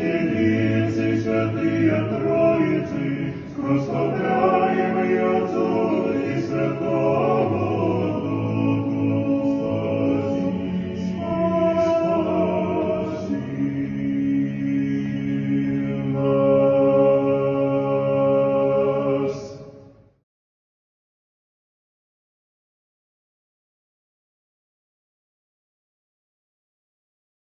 in